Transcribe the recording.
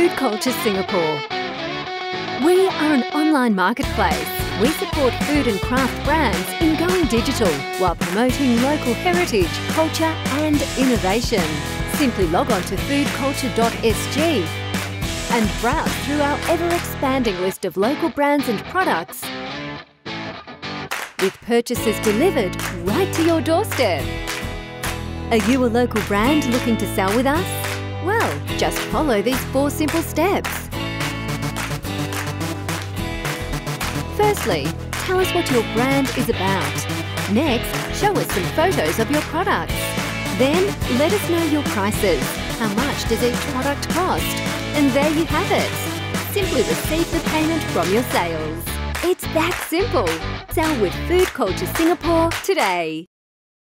Foodculture Singapore. We are an online marketplace. We support food and craft brands in going digital while promoting local heritage, culture and innovation. Simply log on to foodculture.sg and browse through our ever-expanding list of local brands and products with purchases delivered right to your doorstep. Are you a local brand looking to sell with us? Well, just follow these four simple steps. Firstly, tell us what your brand is about. Next, show us some photos of your products. Then, let us know your prices. How much does each product cost? And there you have it. Simply receive the payment from your sales. It's that simple. Sell with Foodculture Singapore today.